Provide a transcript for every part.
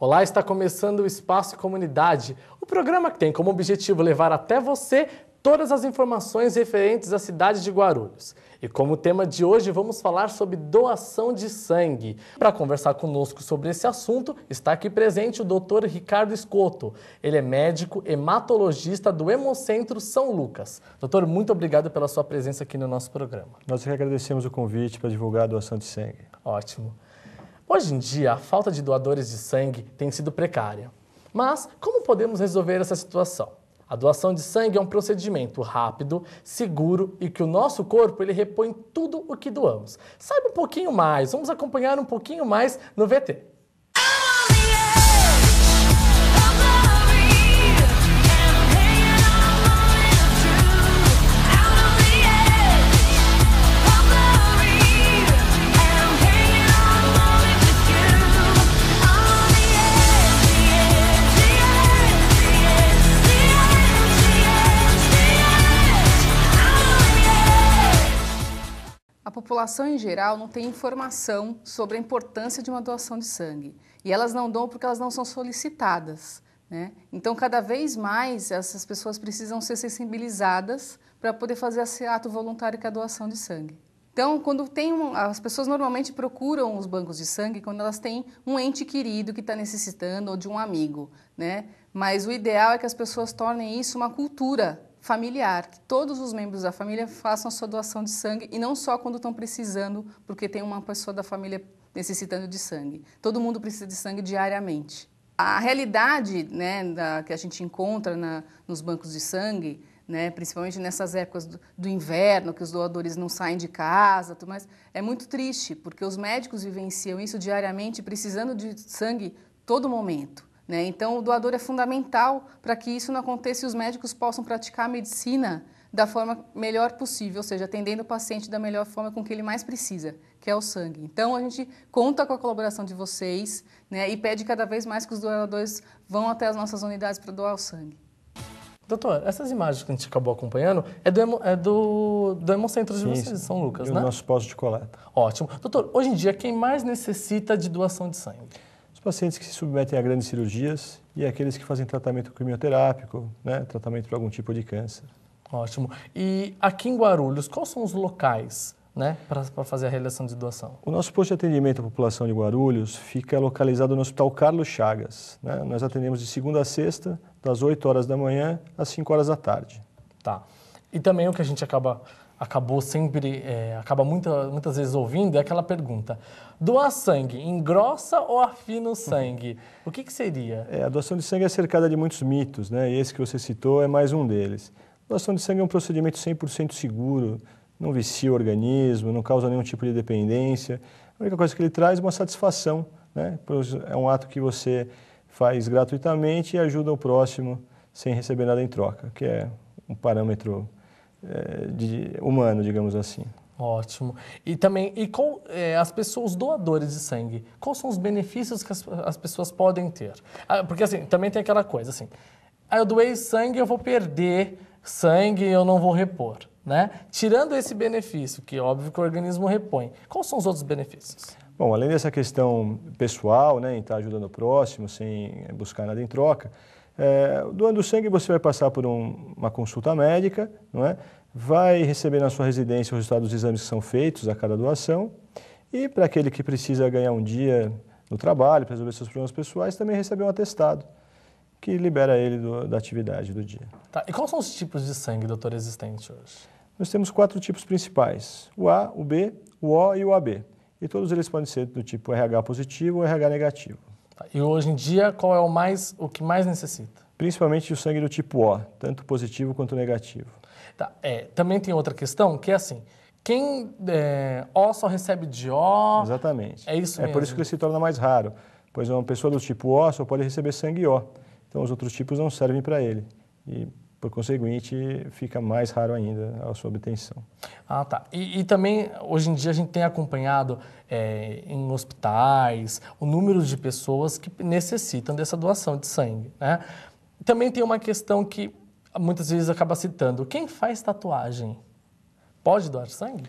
Olá, está começando o Espaço Comunidade, o programa que tem como objetivo levar até você todas as informações referentes à cidade de Guarulhos. E como tema de hoje, vamos falar sobre doação de sangue. Para conversar conosco sobre esse assunto, está aqui presente o Dr. Ricardo Escoto. Ele é médico hematologista do Hemocentro São Lucas. Doutor, muito obrigado pela sua presença aqui no nosso programa. Nós que agradecemos o convite para divulgar a doação de sangue. Ótimo. Hoje em dia, a falta de doadores de sangue tem sido precária. Mas como podemos resolver essa situação? A doação de sangue é um procedimento rápido, seguro e que o nosso corpo ele repõe tudo o que doamos. Saiba um pouquinho mais, vamos acompanhar um pouquinho mais no VT. População em geral não tem informação sobre a importância de uma doação de sangue. E elas não dão porque elas não são solicitadas. Né? Então, cada vez mais, essas pessoas precisam ser sensibilizadas para poder fazer esse ato voluntário que é a doação de sangue. Então, quando tem um, as pessoas normalmente procuram os bancos de sangue quando elas têm um ente querido que está necessitando ou de um amigo, né? Mas o ideal é que as pessoas tornem isso uma cultura familiar, que todos os membros da família façam a sua doação de sangue e não só quando estão precisando, porque tem uma pessoa da família necessitando de sangue. Todo mundo precisa de sangue diariamente. A realidade né, da, que a gente encontra na, nos bancos de sangue, né, principalmente nessas épocas do, do, inverno, que os doadores não saem de casa, tudo mais, é muito triste, porque os médicos vivenciam isso diariamente, precisando de sangue todo momento. Né? Então, o doador é fundamental para que isso não aconteça e os médicos possam praticar a medicina da forma melhor possível, ou seja, atendendo o paciente da melhor forma com que ele mais precisa, que é o sangue. Então, a gente conta com a colaboração de vocês né, e pede cada vez mais que os doadores vão até as nossas unidades para doar o sangue. Doutor, essas imagens que a gente acabou acompanhando é do, é do, do Hemocentro de vocês, de São Lucas, do né? Do nosso posto de coleta. Ótimo. Doutor, hoje em dia, quem mais necessita de doação de sangue? Os pacientes que se submetem a grandes cirurgias e aqueles que fazem tratamento quimioterápico, né, tratamento para algum tipo de câncer. Ótimo. E aqui em Guarulhos, quais são os locais né, para fazer a realização de doação? O nosso posto de atendimento à população de Guarulhos fica localizado no Hospital Carlos Chagas. Né? Nós atendemos de segunda a sexta, das 8 horas da manhã às 5 horas da tarde. Tá. E também o que a gente acaba acabou sempre, é, acaba muita, muitas vezes ouvindo é aquela pergunta: doar sangue engrossa ou afina o sangue? O que, que seria? É, a doação de sangue é cercada de muitos mitos, né? E esse que você citou é mais um deles. A doação de sangue é um procedimento 100% seguro, não vicia o organismo, não causa nenhum tipo de dependência. A única coisa que ele traz é uma satisfação, né? É um ato que você faz gratuitamente e ajuda o próximo sem receber nada em troca, que é um parâmetro de, humano, digamos assim. Ótimo. E também, e qual, é, as pessoas doadores de sangue, quais são os benefícios que as, as pessoas podem ter? Ah, porque assim, também tem aquela coisa assim, ah, eu doei sangue, eu vou perder sangue, eu não vou repor, né? Tirando esse benefício, que é óbvio que o organismo repõe, quais são os outros benefícios? Bom, além dessa questão pessoal, né, em estar ajudando o próximo, sem buscar nada em troca, é, doando sangue você vai passar por um, uma consulta médica, não é? vai receber na sua residência o resultado dos exames que são feitos a cada doação e para aquele que precisa ganhar um dia no trabalho para resolver seus problemas pessoais também receber um atestado que libera ele do, da atividade do dia. Tá. E quais são os tipos de sangue, doutor, existente hoje? Nós temos quatro tipos principais, o A, o B, o O e o AB. E todos eles podem ser do tipo RH positivo ou RH negativo. E hoje em dia, qual é o, mais, o que mais necessita? Principalmente o sangue do tipo O, tanto positivo quanto negativo. Tá. É, também tem outra questão, que é assim, quem é, O só recebe de O... Exatamente. É isso É mesmo. por isso que ele se torna mais raro, pois uma pessoa do tipo O só pode receber sangue O. Então os outros tipos não servem para ele. E por conseguinte, fica mais raro ainda a sua obtenção. Ah, tá. E, e também, hoje em dia, a gente tem acompanhado é, em hospitais o número de pessoas que necessitam dessa doação de sangue. Né? Também tem uma questão que muitas vezes acaba citando: quem faz tatuagem pode doar sangue?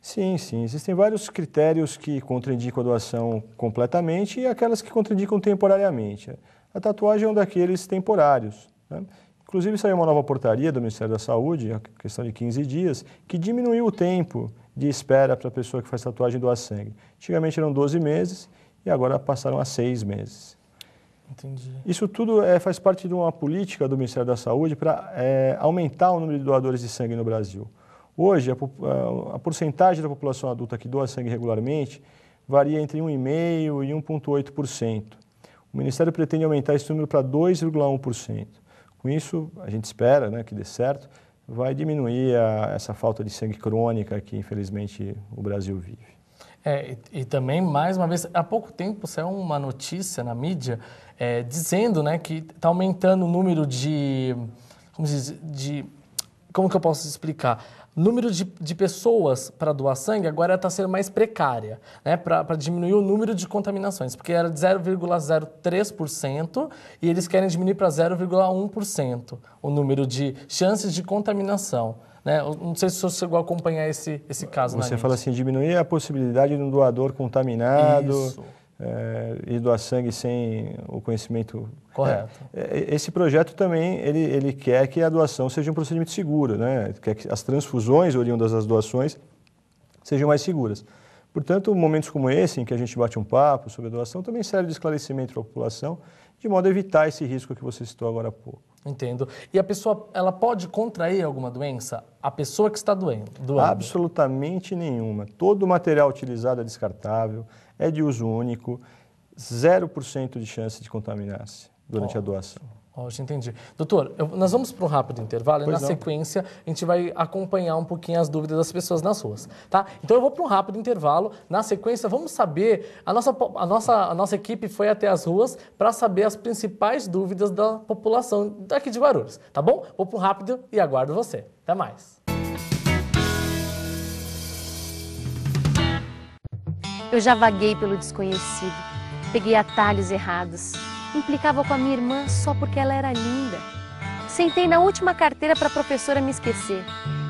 Sim, sim. Existem vários critérios que contraindicam a doação completamente e aquelas que contraindicam temporariamente. A tatuagem é um daqueles temporários. Né? Inclusive, saiu uma nova portaria do Ministério da Saúde, a questão de 15 dias, que diminuiu o tempo de espera para a pessoa que faz tatuagem doar sangue. Antigamente eram 12 meses e agora passaram a 6 meses. Entendi. Isso tudo é, faz parte de uma política do Ministério da Saúde para é, aumentar o número de doadores de sangue no Brasil. Hoje, a, a, a porcentagem da população adulta que doa sangue regularmente varia entre 1,5% e 1,8%. O Ministério pretende aumentar esse número para 2,1%. Com isso, a gente espera né, que dê certo, vai diminuir a, essa falta de sangue crônica que, infelizmente, o Brasil vive. É, e, e, também, mais uma vez, há pouco tempo saiu uma notícia na mídia é, dizendo né, que está aumentando o número de. Como, diz, de. como que eu posso explicar? Número de, de pessoas para doar sangue agora está sendo mais precária, né, para diminuir o número de contaminações, porque era de 0,03% e eles querem diminuir para 0,1% o número de chances de contaminação. Né? não sei se o senhor chegou a acompanhar esse, esse caso. Você fala assim, diminuir a possibilidade de um doador contaminado é, e doar sangue sem o conhecimento correto. É, esse projeto também ele, ele quer que a doação seja um procedimento seguro, né? quer que as transfusões oriundas das doações sejam mais seguras. Portanto, momentos como esse, em que a gente bate um papo sobre a doação, também serve de esclarecimento para a população, de modo a evitar esse risco que você citou agora há pouco. Entendo. E a pessoa, ela pode contrair alguma doença? A pessoa que está doendo? doando? Absolutamente nenhuma. Todo o material utilizado é descartável, é de uso único, 0% de chance de contaminar-se durante oh. a doação. Ótimo, entendi. Doutor, eu, nós vamos para um rápido intervalo pois e na não. sequência a gente vai acompanhar um pouquinho as dúvidas das pessoas nas ruas, tá? Então eu vou para um rápido intervalo. Na sequência, vamos saber, a nossa, a nossa, a nossa equipe foi até as ruas para saber as principais dúvidas da população daqui de Guarulhos, tá bom? Vou para um rápido e aguardo você. Até mais. Eu já vaguei pelo desconhecido, peguei atalhos errados implicava com a minha irmã só porque ela era linda. Sentei na última carteira para a professora me esquecer.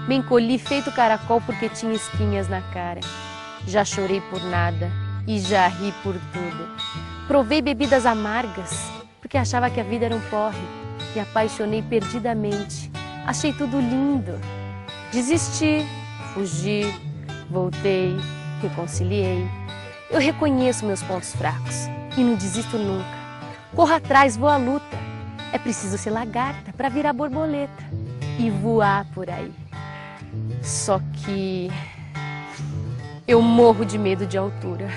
Me encolhi feito caracol porque tinha espinhas na cara. Já chorei por nada e já ri por tudo. Provei bebidas amargas porque achava que a vida era um porre. Me apaixonei perdidamente. Achei tudo lindo. Desisti, fugi, voltei, reconciliei. Eu reconheço meus pontos fracos e não desisto nunca. Corra atrás, voa à luta. É preciso ser lagarta para virar borboleta e voar por aí. Só que eu morro de medo de altura.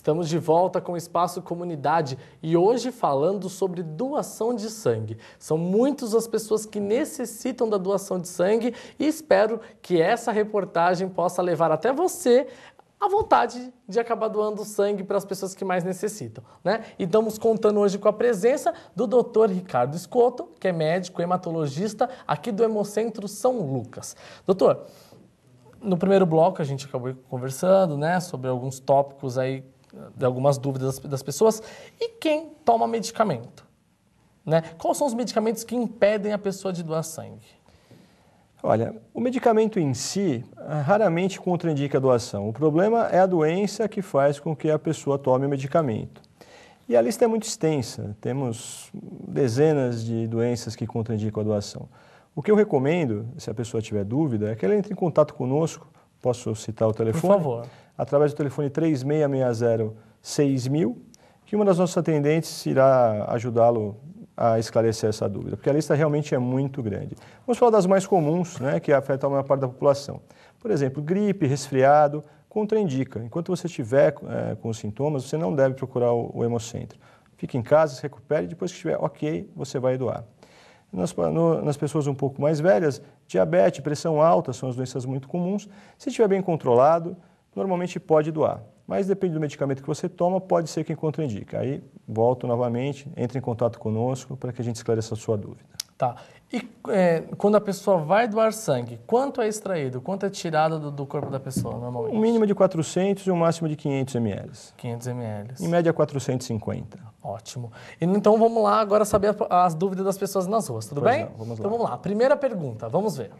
Estamos de volta com o Espaço Comunidade e hoje falando sobre doação de sangue. São muitas as pessoas que necessitam da doação de sangue e espero que essa reportagem possa levar até você a vontade de acabar doando sangue para as pessoas que mais necessitam, né? E estamos contando hoje com a presença do Dr. Ricardo Escoto, que é médico hematologista aqui do Hemocentro São Lucas. Doutor, no primeiro bloco a gente acabou conversando, né, sobre alguns tópicos aí de algumas dúvidas das pessoas. E quem toma medicamento? Né? Quais são os medicamentos que impedem a pessoa de doar sangue? Olha, o medicamento em si eh, raramente contraindica a doação. O problema é a doença que faz com que a pessoa tome o medicamento. E a lista é muito extensa, temos dezenas de doenças que contraindicam a doação. O que eu recomendo, se a pessoa tiver dúvida, é que ela entre em contato conosco. Posso citar o telefone? Por favor através do telefone 3660 6000, que uma das nossas atendentes irá ajudá-lo a esclarecer essa dúvida, porque a lista realmente é muito grande. Vamos falar das mais comuns, né, que afetam a maior parte da população. Por exemplo, gripe, resfriado, contraindica. Enquanto você estiver é, com os sintomas, você não deve procurar o, o hemocentro. Fique em casa, se recupere, depois que estiver ok, você vai doar. Nas, no, nas, pessoas um pouco mais velhas, diabetes, pressão alta são as doenças muito comuns. Se estiver bem controlado, normalmente pode doar. Mas depende do medicamento que você toma, pode ser que contraindica. Aí volto novamente, entre em contato conosco para que a gente esclareça a sua dúvida. Tá. E é, quando a pessoa vai doar sangue, quanto é extraído? Quanto é tirado do, do, corpo da pessoa, normalmente? Um mínimo de 400 e um máximo de 500 ml. 500 ml. Em média, 450. Ótimo. E, então vamos lá agora saber as dúvidas das pessoas nas ruas, tudo pois bem? Não, vamos lá. Então vamos lá. Primeira pergunta, vamos ver.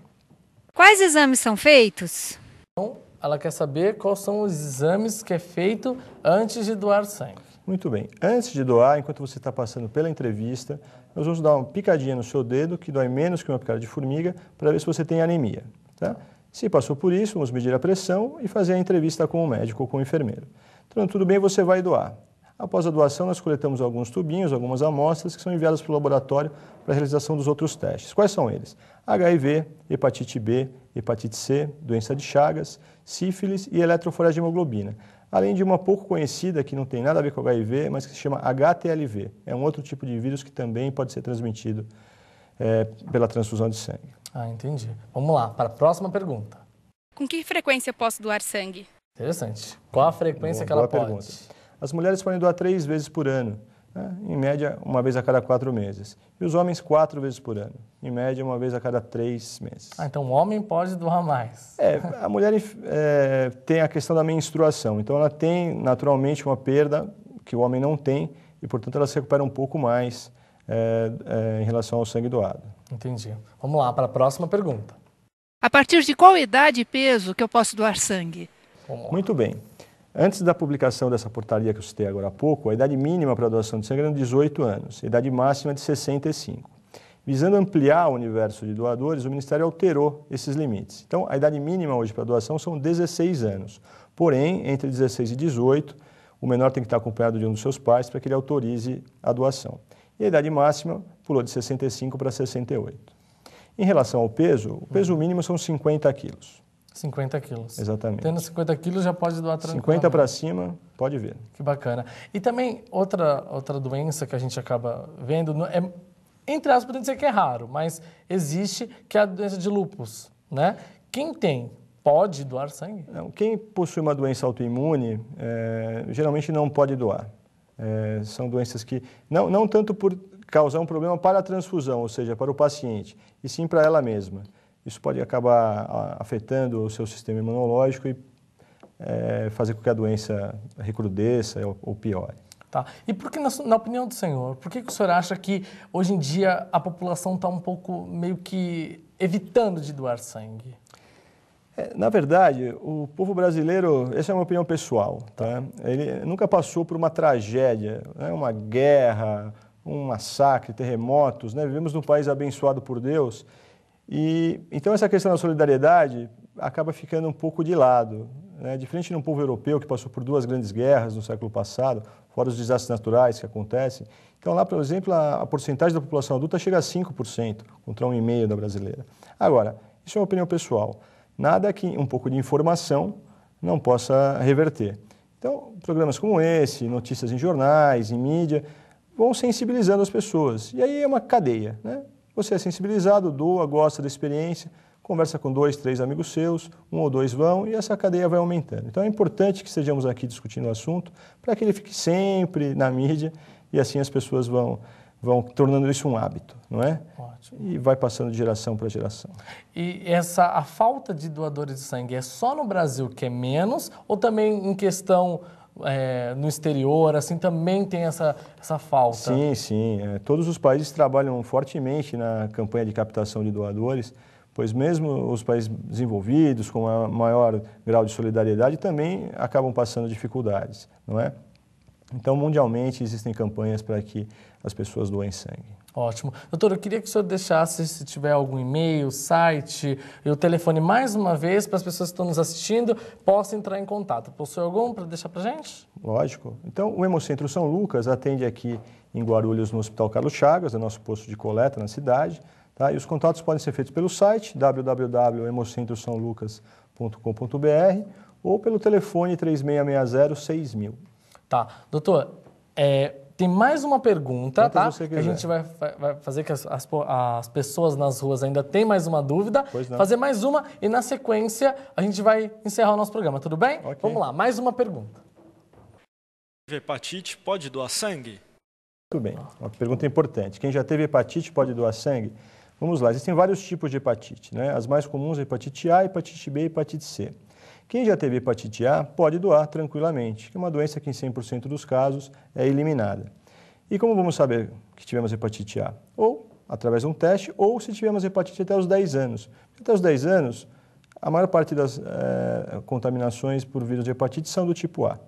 Quais exames são feitos? Então, ela quer saber quais são os exames que é feito antes de doar sangue. Muito bem. Antes de doar, enquanto você está passando pela entrevista, nós vamos dar uma picadinha no seu dedo, que dói menos que uma picada de formiga, para ver se você tem anemia. Tá? Se passou por isso, vamos medir a pressão e fazer a entrevista com o médico ou com o enfermeiro. Então, tudo bem, você vai doar. Após a doação, nós coletamos alguns tubinhos, algumas amostras que são enviadas para o laboratório para a realização dos outros testes. Quais são eles? HIV, hepatite B, hepatite C, doença de Chagas, sífilis e eletroforese de hemoglobina além de uma pouco conhecida, que não tem nada a ver com HIV, mas que se chama HTLV. É um outro tipo de vírus que também pode ser transmitido é, pela transfusão de sangue. Ah, entendi. Vamos lá, para a próxima pergunta. Com que frequência posso doar sangue? Interessante. Qual a frequência boa, que ela pode? Pergunta. As mulheres podem doar três vezes por ano né? em média uma vez a cada quatro meses. E os homens quatro vezes por ano, em média uma vez a cada três meses. Ah, então o homem pode doar mais. É, a mulher é, tem a questão da menstruação, então ela tem naturalmente uma perda que o homem não tem e, portanto, ela se recupera um pouco mais é, é, em relação ao sangue doado. Entendi. Vamos lá para a próxima pergunta. A partir de qual idade e peso que eu posso doar sangue? Muito bem. Antes da publicação dessa portaria que eu citei agora há pouco, a idade mínima para a doação de sangue era de 18 anos, a idade máxima de 65. Visando ampliar o universo de doadores, o Ministério alterou esses limites. Então, a idade mínima hoje para doação são 16 anos. Porém, entre 16 e 18, o menor tem que estar acompanhado de um dos seus pais para que ele autorize a doação. E a idade máxima pulou de 65 para 68. Em relação ao peso, o peso mínimo são 50 quilos. 50 quilos. Exatamente. Tendo 50 quilos já pode doar tranquilamente. 50 para cima, pode ver. Que bacana. E também outra, outra doença que a gente acaba vendo, é, entre aspas, podemos dizer que é raro, mas existe, que é a doença de lúpus, né? Quem tem pode doar sangue? Não, quem possui uma doença autoimune, é, geralmente não pode doar. É, são doenças que, não, não tanto por causar um problema para a transfusão, ou seja, para o paciente, e sim para ela mesma isso pode acabar afetando o seu sistema imunológico e é, fazer com que a doença recrudesça ou, ou piore. Tá. E por que, na, na, opinião do senhor, por que, que o senhor acha que hoje em dia a população está um pouco meio que evitando de doar sangue? É, na verdade, o povo brasileiro, essa é uma opinião pessoal, tá? ele nunca passou por uma tragédia, né? uma guerra, um massacre, terremotos. Né? Vivemos num país abençoado por Deus e, então, essa questão da solidariedade acaba ficando um pouco de lado. Né? Diferente de um povo europeu que passou por duas grandes guerras no século passado, fora os desastres naturais que acontecem. Então, lá, por exemplo, a, a porcentagem da população adulta chega a 5%, contra 1,5% da brasileira. Agora, isso é uma opinião pessoal. Nada que um pouco de informação não possa reverter. Então, programas como esse, notícias em jornais, em mídia, vão sensibilizando as pessoas. E aí é uma cadeia, né? Você é sensibilizado, doa, gosta da experiência, conversa com dois, três amigos seus, um ou dois vão e essa cadeia vai aumentando. Então é importante que estejamos aqui discutindo o assunto para que ele fique sempre na mídia e assim as pessoas vão, vão tornando isso um hábito, não é? Ótimo. E vai passando de geração para geração. E essa a falta de doadores de sangue é só no Brasil que é menos ou também em questão é, no exterior, assim, também tem essa, essa falta. Sim, sim. É, todos os países trabalham fortemente na campanha de captação de doadores, pois mesmo os países desenvolvidos, com maior grau de solidariedade, também acabam passando dificuldades, não é? Então, mundialmente, existem campanhas para que as pessoas doem sangue. Ótimo. Doutor, eu queria que o senhor deixasse, se tiver algum e-mail, site e o telefone mais uma vez para as pessoas que estão nos assistindo possam entrar em contato. Possui algum para deixar para gente? Lógico. Então, o Hemocentro São Lucas atende aqui em Guarulhos, no Hospital Carlos Chagas, é nosso posto de coleta na cidade. Tá? E os contatos podem ser feitos pelo site www.hemocentrosaolucas.com.br ou pelo telefone 3660-6000. Tá. Doutor, é, tem mais uma pergunta, Quantas tá? você Que a gente vai, vai- fazer que as, as as pessoas nas ruas ainda têm mais uma dúvida. Pois não. Fazer mais uma e na sequência a gente vai encerrar o nosso programa, tudo bem? Ok. Vamos lá, mais uma pergunta. hepatite pode doar sangue? Muito bem, uma pergunta importante. Quem já teve hepatite pode doar sangue? Vamos lá, existem vários tipos de hepatite, né? As mais comuns é hepatite A, hepatite B e hepatite C. Quem já teve hepatite A pode doar tranquilamente, que é uma doença que em 100% dos casos é eliminada. E como vamos saber que tivemos hepatite A? Ou através de um teste, ou se tivemos hepatite até os 10 anos. Até os 10 anos, a maior parte das eh, contaminações por vírus de hepatite são do tipo A.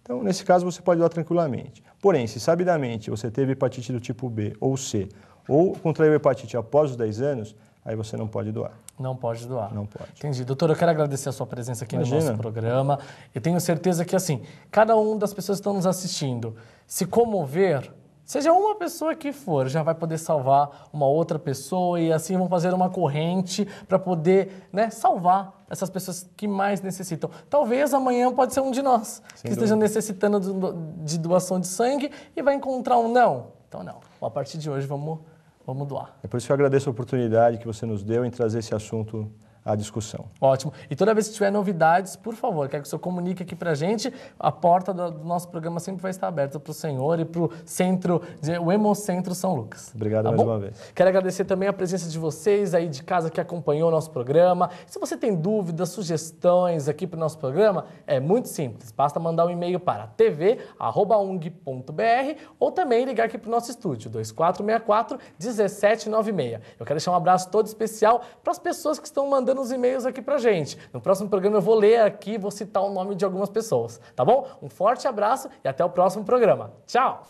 Então, nesse caso, você pode doar tranquilamente. Porém, se sabidamente você teve hepatite do tipo B ou C, ou contraiu hepatite após os 10 anos, aí você não pode doar. Não pode doar. Não pode. Entendi. Doutor, eu quero agradecer a sua presença aqui no Imagina. nosso programa. Eu tenho certeza que, assim, cada um das pessoas que estão nos assistindo se comover, seja uma pessoa que for, já vai poder salvar uma outra pessoa e assim vão fazer uma corrente para poder né, salvar essas pessoas que mais necessitam. Talvez amanhã pode ser um de nós que esteja necessitando do- de doação de sangue e vai encontrar um não. Então, não. A partir de hoje, vamos, vamos doar. É por isso que eu agradeço a oportunidade que você nos deu em trazer esse assunto à discussão. Ótimo. E toda vez que tiver novidades, por favor, quero que o senhor comunique aqui pra gente. A porta do, do nosso programa sempre vai estar aberta para o senhor e para o centro, de- o Hemocentro São Lucas. Obrigado Tá mais bom? uma vez. Quero agradecer também a presença de vocês aí de casa que acompanhou o nosso programa. Se você tem dúvidas, sugestões aqui para o nosso programa, é muito simples. Basta mandar um e-mail para tv.ung.br ou também ligar aqui para o nosso estúdio, 2464-1796. Eu quero deixar um abraço todo especial para as pessoas que estão mandando os e-mails aqui para gente. No próximo programa eu vou ler aqui, vou citar o nome de algumas pessoas, tá bom? Um forte abraço e até o próximo programa. Tchau!